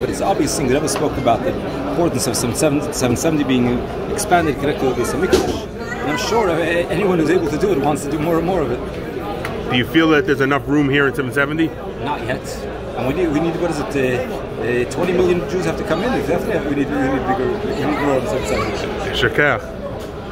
But it's obvious thing. The Rebbe spoke about the importance of 770 being expanded correctly with And I'm sure anyone who's able to do it wants to do more and more of it. Do you feel that there's enough room here in 770? Not yet. And we need, we need what is it, uh, uh, 20 million Jews have to come in. Definitely, we need, we need bigger, we need more of 770. Shakar.